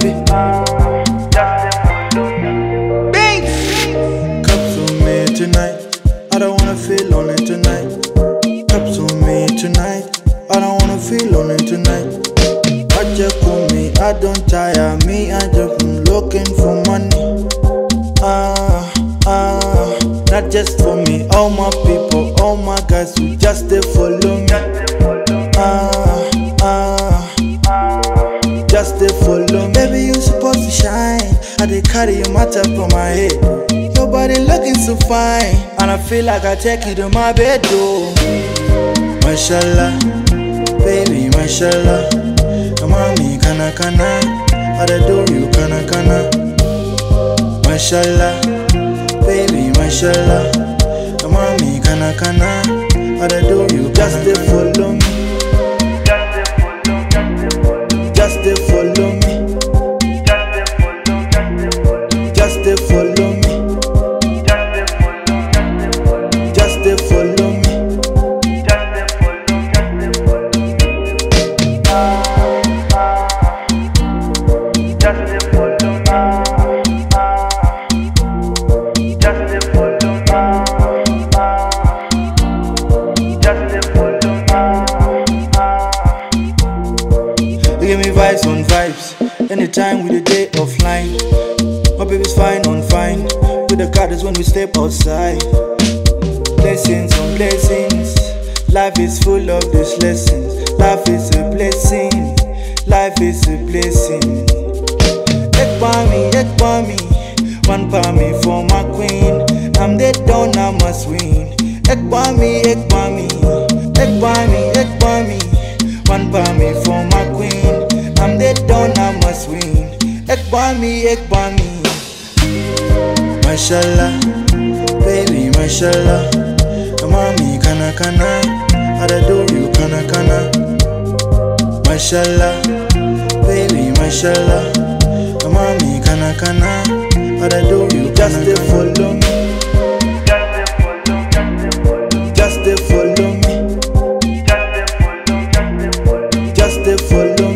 baby. Cups on me tonight. I don't wanna feel lonely tonight. Cups on me tonight. I don't wanna feel lonely tonight. I just call me, I don't tire me. I just am looking for money. Ah, ah, not just for me. All my people, all my guys who just they follow me. I carry your matter for my head. Your body looking so fine, and I feel like I take you to my bed, though. Mashallah, baby, mashallah. Mami, kana kana, I do you kana kana. Mashallah, baby, mashallah. Mami, kana kana, I do you just follow me, Anytime we the day offline. My baby's fine on fine. With the cutters when we step outside. Blessings on blessings. Life is full of these lessons. Life is a blessing. Life is a blessing. Egg by me, egg by me. One by me for my queen. I'm the down, I must win. Egg by me, egg by me. Egg by me, bami ek bami Mashallah, baby mashallah. Mami kana kana, ada do you kana kana? Mashallah, baby mashallah. Mami kana kana, ada do you kana kana Just they follow me. Just follow me. Just follow me. Just follow me.